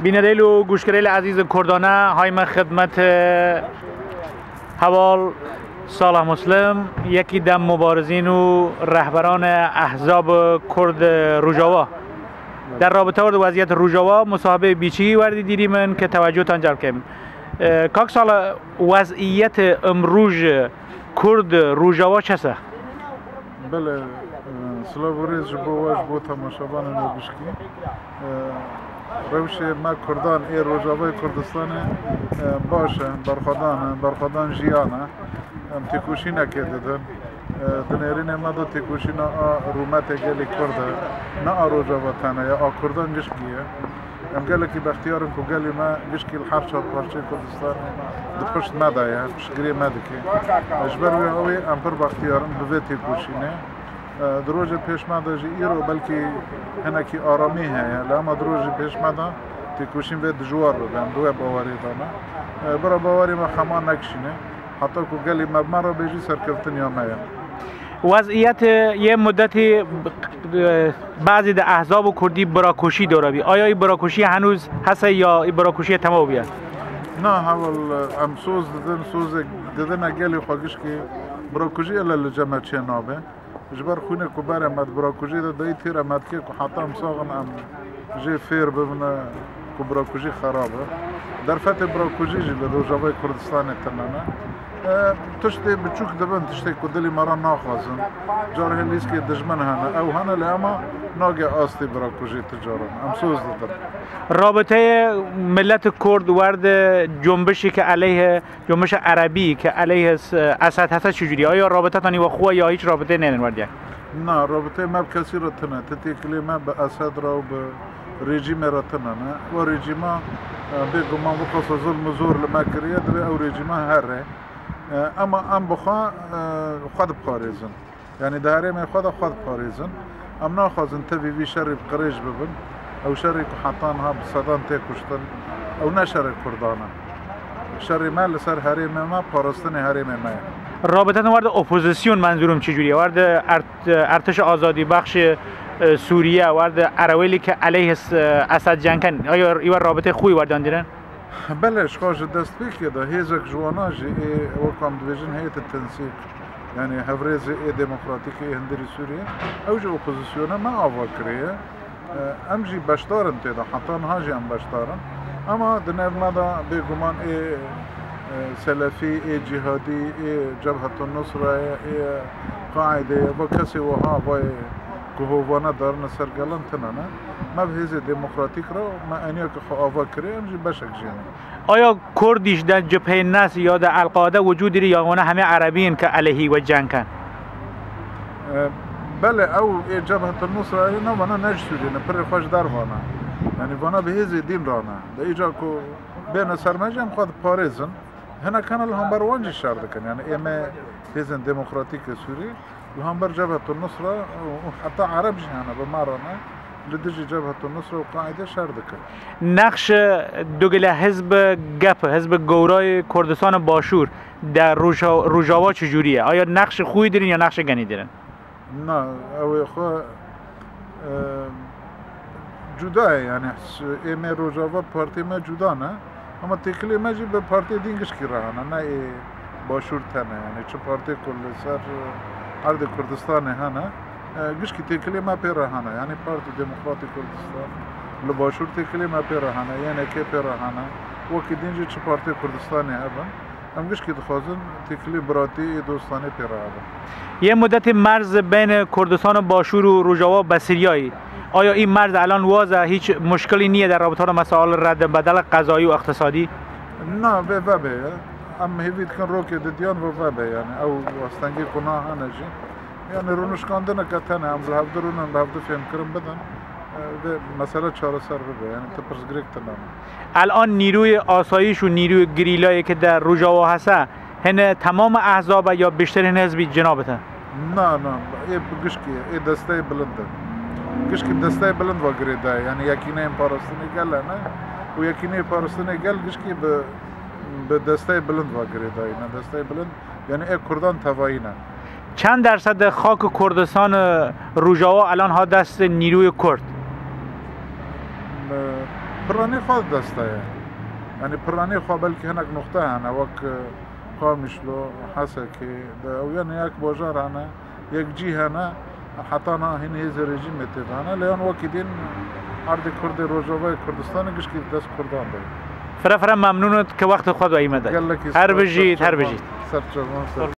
بینندگان و گوشگریل عزیز کردانه های من خدمت حوال صالح مسلم یکی دم مبارزین و رهبران احزاب کرد روجاوا در رابطه با وضعیت روجاوا مصاحبه بیچی وردی دیدیم من که توجهتان جلب کنیم کاک سال وضعیت امروز کرد روجاوا چسه؟ بله سلاوریز بو واش بو تماشابان نوبشکی روش ما کردان ای روجاوای کردستان باشه برخدان برخدان جیانه ام تکوشی نکرده دن دنیرین ما دو تکوشی نا رومت گلی کرده نه روجاوا تنه یا آ کردان گشکیه ام گلی که بختیارم که گلی ما گشکی الحرش و پارچه کردستان دپشت مدایه پشگری مدکی اجبر وی هوی ام پر بختیارم بوی تکوشینه دروژ پیش ماده جی ایرو بلکی هنکی آرامی هیا لما دروژ پیش ماده تکوشیم به دجوار رو دم دوه باوری دانه برا باوری ما خمان نکشینه. حتی که گلی مبما رو بیجی سرکفتن یا مایم. وضعیت یه مدتی بعضی در احزاب و کردی براکوشی داره بی. آیا این براکوشی هنوز هست یا این براکوشی تمام بیاد؟ نه حال ام سوز دادن سوز دادن اگلی خواهش که براکوشی الا لجمع چه نابه. جبر خونه کو بر مد براکوژی ده دای تیر مد که کو حتی ام ساغن ام جی فیر ببنا کو براکوژی خرابه در فت براکوژی جی به روجاوای کردستان تنانه تشتی بچوک دبن تشتی کو دلی مرا ناخوازن جار که دجمن هنه او هنه لیاما ناگه آستی براکوژی تجارم ام سوز دادم رابطه ملت کرد ورد جنبشی که علیه جنبش عربی که علیه اسد هست چجوری آیا رابطه تانی و خواه یا هیچ رابطه نه وردی نه رابطه ما کسی را تنه تتی کلی ما به اسد را و به رژیم را تنه نه و رژیم بگو ما بخواست ظلم و زور لما کریه او رژیم هره اما ام بخوا خود بخاريزن يعني دهري ما خود خود بخاريزن ام ناخذن تبي بي شر بقريش ببن. او شر حطانها بصدان تيكوشتن او نشر كردانا شر ما لسر هریم ما پاراستن هریم ما رابطه وارد اپوزیسیون منظورم چجوریه؟ وارد ارتش آزادی بخش سوریه وارد عراویلی که علیه اسد جنگ کن آیا این رابطه خوبی وارد دیرن؟ بله شقاج دست بکیده هیزک جوانا جی ای وکام دویجن هیت تنسیق یعنی هفریز ای دموکراتیک ای هندری سوریه او جی اپوزیسیونه ما آوا کریه ام جی بشتارن تیده حتی نها جی ام بشتارن اما دنر مدا بگمان ای سلفی ای جهادی ای جبهت النصره ای قاعده و کسی وها وای گهوانا دارن سرگلن تنانه ما به هیز دموکراتیک را ما انیا که خو آوا کری امجی بشک جینه آیا کردیش در جبهه نس یا در القاعده وجود داری یا همه عربیین که علیهی و جنگ کن بله او ای جبهه النصر ای نه وانا نج سوریه پر خوش در وانا یعنی وانا به هیز دین رانا ده ایجا کو بین سرمجی هم خود پاریزن هنا کانال هم بر وانجی شرد کن یعنی ایمه هیزن دموکراتیک سوریه هم بر جبهة النصرة وحتى عرب جهانا بمارنا لدجي جبهة النصرة وقاعدة شردك نقش دوگل حزب گپ حزب گورای کردستان باشور در روجاوا چجوریه؟ آیا نقش خوبی دارین یا نقش گنی دارین؟ نه او خو جدا يعني ايمي روجاوا بارتي ما جدا نه اما تکلی ما به پارتی دینگش کی رهانه نه باشور تنه یعنی چه پارتی کل سر ارض کردستان هنه گوش کی تکلی ما پی رهانه یعنی پارتی دموکراتی کردستان لباشور تکلی ما پی رهانه یعنی که پی رهانه وکی دینجی چه پارتی کردستانی هبن ام گوش کی دخوازن تکلی براتی دوستانی پی رهانه یه مدت مرز بین کردستان و باشور و روجاوا بسیریایی آیا این مرز الان واضح هیچ مشکلی نیه در رابطه با مسائل رد بدل قضایی و اقتصادی؟ نه به به ام هیوید کن رو که دیان و به یعنی او واستنگی کناه هنجی یعنی رونش کاندنه کتنه ام لحب درونن لحب فهم کرم بدن. مسئله چهار سر بده یعنی تپرس گریک تنام الان نیروی آسایش و نیروی گریلایی که در روجاوا هسته هنه تمام احزاب یا بیشترین حزبی جنابته؟ نه نه ای گشکیه ای دسته بلنده گشکی دسته بلند و گریده یعنی یکی نه پارستانی گل نه؟ و یکی نه پارستانی گل گشکی به به دسته بلند و گریده نه دسته بلند یعنی ای کردان توایی نه چند درصد خاک کردستان روجاوا الان ها دست نیروی کرد پرانی خود دسته یعنی پرانی خو بلکه هنک نقطه هنه وک قامشلو حسه که او یعنی یک باجار هنه یک جی هنه حتی نه هین هیز رژیم متید هنه لیان وکی دین عرض کرد روجاوه کردستان گشت که دست کردان داره فرا فرا ممنونت که وقت خود و ایمده هر بجید هر بجید.